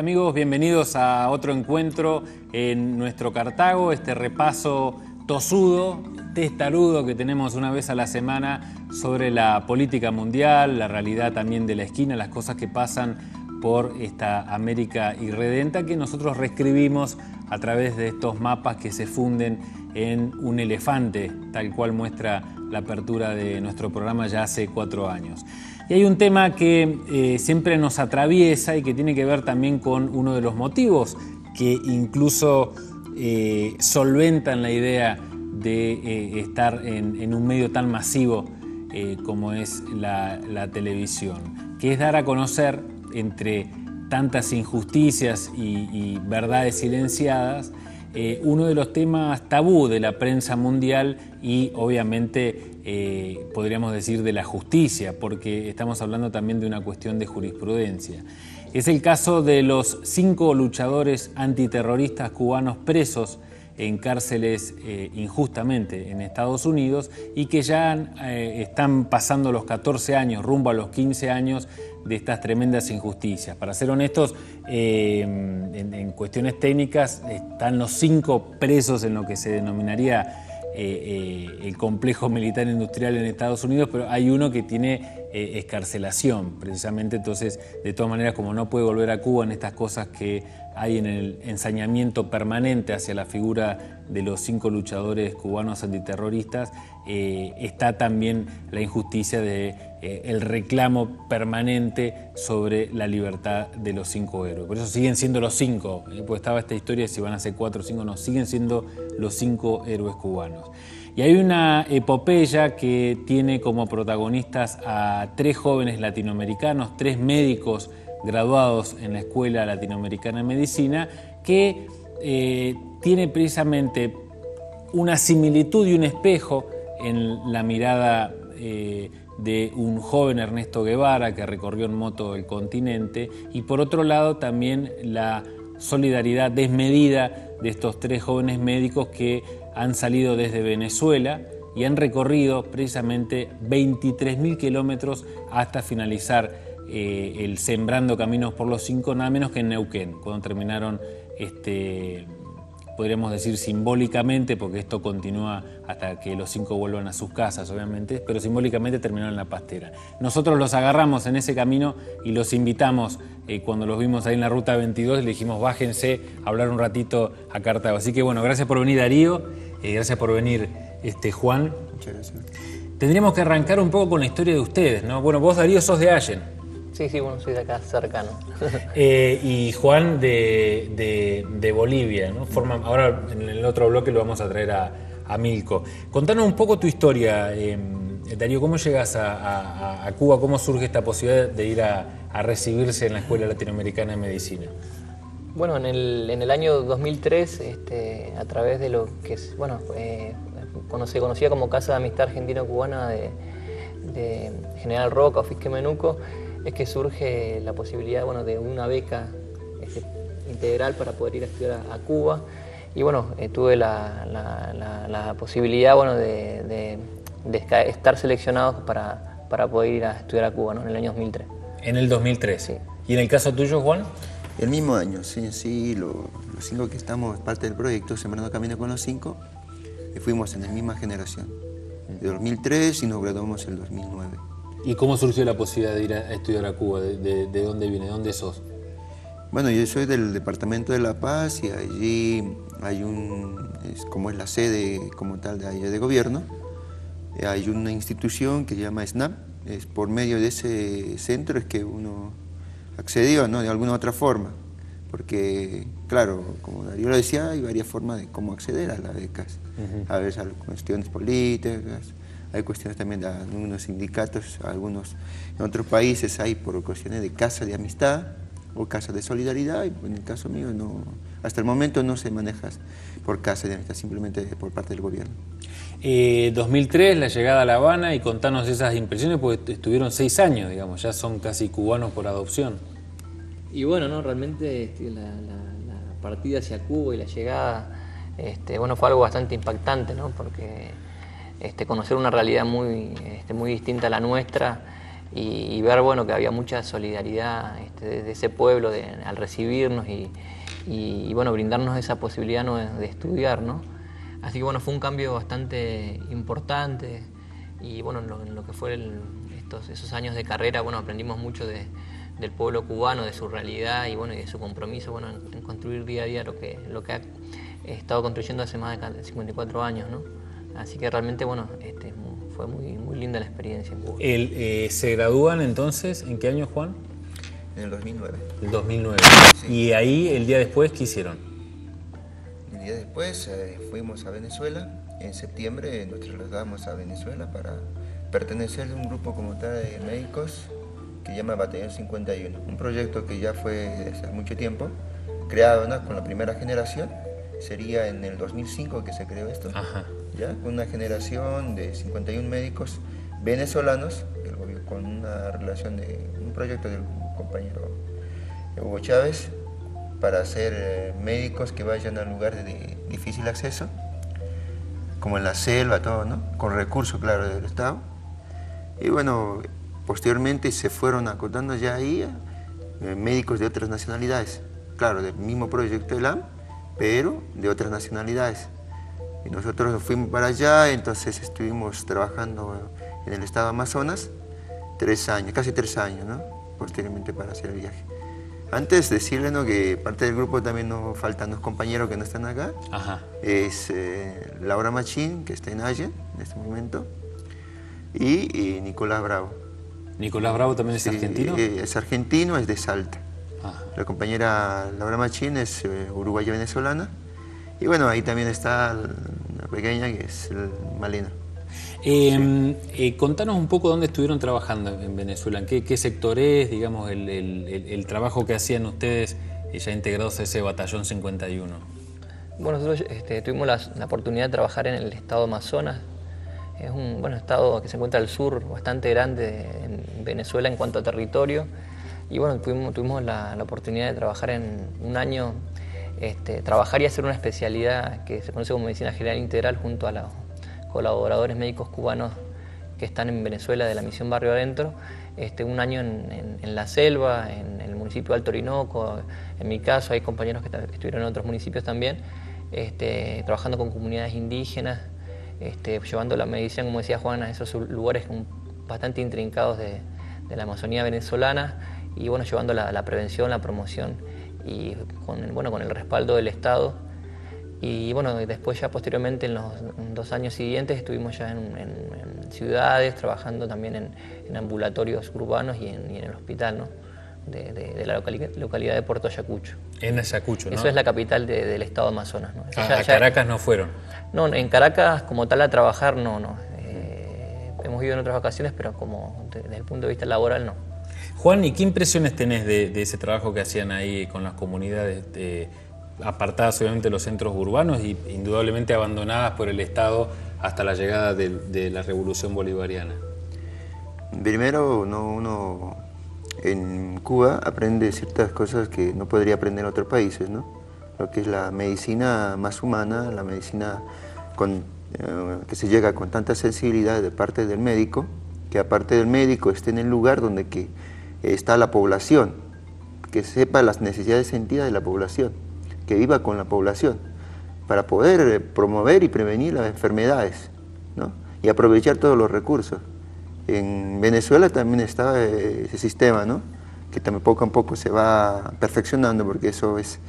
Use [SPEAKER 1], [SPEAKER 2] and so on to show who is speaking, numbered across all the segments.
[SPEAKER 1] Amigos, bienvenidos a otro encuentro en nuestro Cartago, este repaso tosudo, testarudo que tenemos una vez a la semana sobre la política mundial, la realidad también de la esquina, las cosas que pasan por esta América irredenta que nosotros reescribimos a través de estos mapas que se funden en un elefante, tal cual muestra la apertura de nuestro programa ya hace cuatro años. Y hay un tema que eh, siempre nos atraviesa y que tiene que ver también con uno de los motivos que incluso eh, solventan la idea de eh, estar en, un medio tan masivo como es la, televisión, que es dar a conocer entre tantas injusticias y verdades silenciadas, eh, uno de los temas tabú de la prensa mundial y obviamente eh, podríamos decir de la justicia, porque estamos hablando también de una cuestión de jurisprudencia. Es el caso de los cinco luchadores antiterroristas cubanos presos en cárceles eh, injustamente en Estados Unidos y que ya están pasando los 14 años, rumbo a los 15 años de estas tremendas injusticias. Para ser honestos, eh, en, cuestiones técnicas están los cinco presos en lo que se denominaría eh, eh, el complejo militar industrial en Estados Unidos, pero hay uno que tiene escarcelación, precisamente. Entonces, de todas maneras, como no puede volver a Cuba en estas cosas que hay en el ensañamiento permanente hacia la figura de los cinco luchadores cubanos antiterroristas, eh, está también la injusticia de eh, reclamo permanente sobre la libertad de los cinco héroes. Por eso siguen siendo los cinco, eh, porque estaba esta historia si van a ser cuatro o cinco, no, siguen siendo los cinco héroes cubanos. Y hay una epopeya que tiene como protagonistas a tres jóvenes latinoamericanos, tres médicos graduados en la Escuela Latinoamericana de Medicina, que tiene precisamente una similitud y un espejo en la mirada eh, de un joven Ernesto Guevara que recorrió en moto el continente y por otro lado también la solidaridad desmedida de estos tres jóvenes médicos que han salido desde Venezuela y han recorrido precisamente 23.000 kilómetros hasta finalizar eh, el Sembrando Caminos por los Cinco, nada menos que en Neuquén, cuando terminaron este, podríamos decir simbólicamente, porque esto continúa hasta que los cinco vuelvan a sus casas, obviamente, pero simbólicamente terminaron en la pastera. Nosotros los agarramos en ese camino y los invitamos, eh, cuando los vimos ahí en la ruta 22, le dijimos bájense a hablar un ratito a Cartago. Así que bueno, gracias por venir Darío, eh, gracias por venir este, Juan. Muchas gracias. Tendríamos que arrancar un poco con la historia de ustedes, ¿no? Bueno, vos Darío sos de Allen.
[SPEAKER 2] Sí, sí, bueno, soy de acá cercano.
[SPEAKER 1] Eh, y Juan de, Bolivia, ¿no? Forma, ahora en el otro bloque lo vamos a traer a, Milko. Contanos un poco tu historia, eh, Darío, ¿cómo llegas a, Cuba? ¿Cómo surge esta posibilidad de ir a, recibirse en la Escuela Latinoamericana de Medicina?
[SPEAKER 2] Bueno, en el, en el año 2003, este, a través de lo que es, bueno, eh, se conocía como Casa de Amistad Argentino-Cubana de, General Roca o Fisque Menuco, es que surge la posibilidad bueno, de una beca este, integral para poder ir a estudiar a, Cuba. Y bueno, eh, tuve la, posibilidad bueno, de, estar seleccionado para, para, poder ir a estudiar a Cuba ¿no? en el año 2003.
[SPEAKER 1] En el 2003. Sí. ¿Y en el caso tuyo, Juan?
[SPEAKER 3] El mismo año, sí, sí, los cinco que estamos parte del proyecto Sembrando Camino con los cinco, eh, fuimos en la misma generación, de 2003 y nos graduamos en el 2009.
[SPEAKER 1] ¿Y cómo surgió la posibilidad de ir a estudiar a Cuba? ¿De, dónde viene? ¿De dónde sos?
[SPEAKER 3] Bueno, yo soy del Departamento de La Paz y allí hay un, como es la sede como tal de, de gobierno, eh, hay una institución que se llama SNAP, es por medio de ese centro es que uno accedió, ¿no? De alguna otra forma, porque, claro, como Darío lo decía, hay varias formas de cómo acceder a las becas, a veces a cuestiones políticas, hay cuestiones también de algunos sindicatos, algunos en otros países hay por cuestiones de casa de amistad o casa de solidaridad, y en el caso mío no, hasta el momento no se maneja por casa de amistad, simplemente por parte del gobierno.
[SPEAKER 1] 2003, eh, la llegada a La Habana, y contanos esas impresiones, porque estuvieron seis años, digamos, ya son casi cubanos por adopción.
[SPEAKER 2] Y bueno, no, realmente este, la, partida hacia Cuba y la llegada, este, bueno, fue algo bastante impactante, ¿no? Porque este, conocer una realidad muy, este, muy distinta a la nuestra, y, ver bueno, que había mucha solidaridad este, de, ese pueblo al recibirnos y, bueno, brindarnos esa posibilidad de estudiar. ¿no? Así que bueno, fue un cambio bastante importante y bueno, en lo, que fue esos años de carrera, bueno, aprendimos mucho del pueblo cubano, de su realidad y bueno, y de su compromiso bueno, en, construir día a día lo que, ha estado construyendo hace más de 54 años. Así que realmente bueno, este, fue muy, muy linda la experiencia en Cuba.
[SPEAKER 1] El, eh, ¿Se gradúan entonces? ¿En qué año, Juan?
[SPEAKER 3] En el 2009.
[SPEAKER 1] El 2009. ¿Y ahí el día después qué hicieron?
[SPEAKER 3] El día después eh, fuimos a Venezuela. En septiembre nos trasladamos a Venezuela para pertenecer a un grupo como tal de médicos que se llama Batallón 51. Un proyecto que ya fue desde hace mucho tiempo, creado con la primera generación. Sería en el 2005 que se creó esto. Ajá con una generación de 51 médicos venezolanos, con una relación de un proyecto del compañero Hugo Chávez, para ser eh, médicos que vayan a lugares de difícil acceso, como en la selva, todo, ¿no? Con recursos, claro, del Estado. Y bueno, posteriormente se fueron acotando ya ahí eh, médicos de otras nacionalidades, claro, del mismo proyecto de LAM, pero de otras nacionalidades. Y nosotros fuimos para allá, entonces estuvimos trabajando en el estado de Amazonas tres años, casi tres años, ¿no? Posteriormente para hacer el viaje. Antes decirle ¿no? que parte del grupo también nos faltan dos compañeros que no están acá. Ajá. Es eh, Laura Machín, que está en Allen en este momento, y, Nicolás Bravo.
[SPEAKER 1] ¿Nicolás Bravo también es argentino?
[SPEAKER 3] Eh, es argentino, es de Salta. La compañera Laura Machín es eh, uruguaya venezolana y bueno, ahí también está la pequeña que es Malena.
[SPEAKER 1] Em, eh, contanos un poco dónde estuvieron trabajando en Venezuela, en qué, sector es, digamos, el, trabajo que hacían ustedes ya integrados a ese batallón 51.
[SPEAKER 2] Bueno, nosotros este, tuvimos la, oportunidad de trabajar en el estado Amazonas. Es un bueno, estado que se encuentra al sur, bastante grande en Venezuela en cuanto a territorio. Y bueno, tuvimos, tuvimos la, la oportunidad de trabajar en un año este, trabajar y hacer una especialidad que se conoce como medicina general integral junto a los colaboradores médicos cubanos que están en Venezuela de la misión Barrio Adentro, este, un año en, la selva, en el municipio de Alto Orinoco, en mi caso hay compañeros que estuvieron en otros municipios también, este, trabajando con comunidades indígenas, llevando la medicina, como decía Juan, a esos lugares bastante intrincados de, la Amazonía venezolana y bueno, llevando la prevención, la promoción y con, bueno, con el respaldo del Estado. Y bueno, después ya posteriormente en los dos años siguientes estuvimos ya en, ciudades, trabajando también en, ambulatorios urbanos y en, el hospital ¿no? de, la localidad, de Puerto Ayacucho.
[SPEAKER 1] En Ayacucho, ¿no?
[SPEAKER 2] Eso es la capital del estado de Amazonas. ¿no?
[SPEAKER 1] Ah, a Caracas no fueron?
[SPEAKER 2] No, en Caracas como tal a trabajar no, no. Eh, hemos ido en otras vacaciones, pero como desde el punto de vista laboral no.
[SPEAKER 1] Juan, ¿y qué impresiones tenés de, ese trabajo que hacían ahí con las comunidades apartadas obviamente de los centros urbanos y indudablemente abandonadas por el Estado hasta la llegada de, la Revolución Bolivariana?
[SPEAKER 3] Primero, uno en Cuba aprende ciertas cosas que no podría aprender en otros países, ¿no? Lo que es la medicina más humana, la medicina eh, que se llega con tanta sensibilidad de parte del médico, que aparte del médico esté en el lugar donde que está la población, que sepa las necesidades sentidas de la población, que viva con la población, para poder eh, promover y prevenir las enfermedades y aprovechar todos los recursos. En Venezuela también está eh, ese sistema, ¿no? que también poco a poco se va perfeccionando, porque eso es,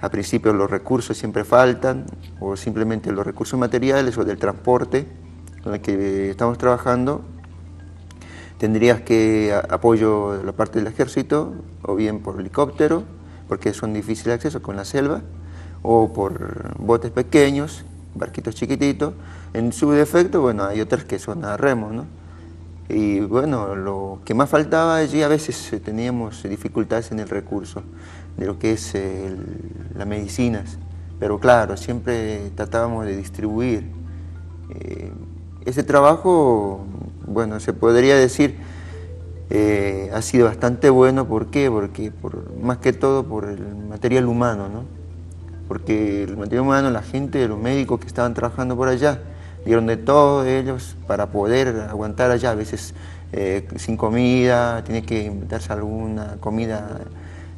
[SPEAKER 3] a principio los recursos siempre faltan, o simplemente los recursos materiales o del transporte con el que estamos trabajando tendrías que apoyo de la parte del ejército, o bien por helicóptero, porque son difíciles de acceso con la selva, o por botes pequeños, barquitos chiquititos. En su defecto, bueno, hay otras que son a remos, ¿no? Y bueno, lo que más faltaba allí a veces eh, teníamos dificultades en el recurso de lo que es las medicinas, pero claro, siempre tratábamos de distribuir. Eh, ese trabajo bueno, se podría decir, eh, ha sido bastante bueno. ¿Por qué? Porque por, más que todo por el material humano, ¿no? Porque el material humano, la gente, los médicos que estaban trabajando por allá, dieron de todo ellos para poder aguantar allá. A veces eh, sin comida, tiene que inventarse alguna comida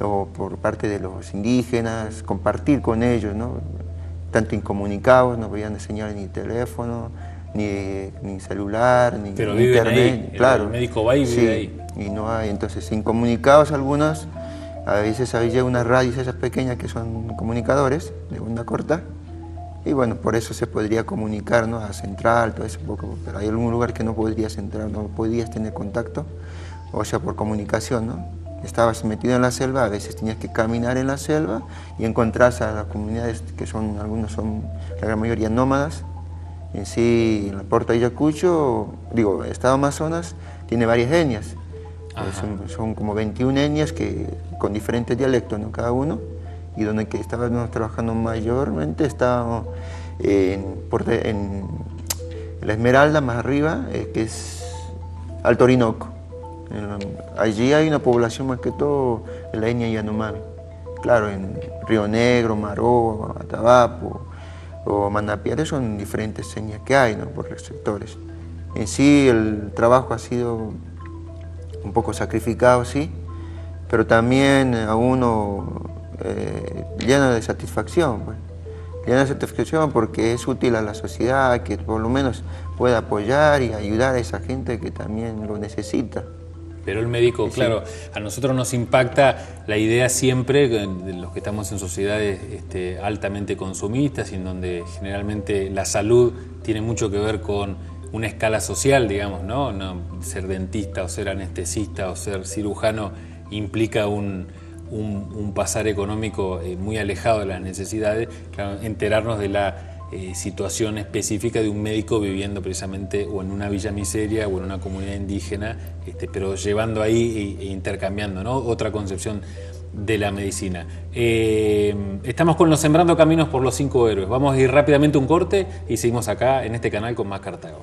[SPEAKER 3] o por parte de los indígenas, compartir con ellos, ¿no? tanto incomunicados, no podían enseñar ni teléfono, ni, ni celular, ni
[SPEAKER 1] Pero
[SPEAKER 3] internet.
[SPEAKER 1] ahí,
[SPEAKER 3] claro.
[SPEAKER 1] el médico va y vive
[SPEAKER 3] sí,
[SPEAKER 1] ahí.
[SPEAKER 3] Y no hay, entonces incomunicados algunos, a veces había unas radios esas pequeñas que son comunicadores de onda corta, y bueno, por eso se podría comunicar ¿no? a central, todo eso, poco, pero hay algún lugar que no podrías entrar, no podías tener contacto, o sea, por comunicación, ¿no? Estabas metido en la selva, a veces tenías que caminar en la selva y encontrás a las comunidades que son, algunos son, la gran mayoría nómadas, en sí, en la Porta de Ayacucho, digo, el Estado Amazonas tiene varias etnias, son, son como 21 etnias que, con diferentes dialectos, ¿no? Cada uno, y donde que estábamos trabajando mayormente estábamos en, en la Esmeralda, más arriba, eh, que es Alto Orinoco. Allí hay una población más que todo de la etnia Yanomami. Claro, en Río Negro, Maró, Atabapo o Manapiare son diferentes etnias que hay por los sectores. En sí el trabajo ha sido un poco sacrificado, sí, pero también a uno eh, lleno de satisfacción. pues. Lleno de satisfacción porque es útil a la sociedad, que por lo menos pueda apoyar y ayudar a esa gente que también lo necesita.
[SPEAKER 1] Pero el médico, claro, a nosotros nos impacta la idea siempre de los que estamos en sociedades este, altamente consumistas y en donde generalmente la salud tiene mucho que ver con una escala social, digamos, ¿no? No, ser dentista o ser anestesista o ser cirujano implica un, un- un pasar económico eh, muy alejado de las necesidades, claro, enterarnos de la eh, situación específica de un médico viviendo precisamente o en una villa miseria o en una comunidad indígena, este, pero llevando ahí e, e intercambiando, ¿no? Otra concepción de la medicina. Eh, estamos con los Sembrando Caminos por los Cinco Héroes. Vamos a ir rápidamente un corte y seguimos acá en este canal con más Cartago.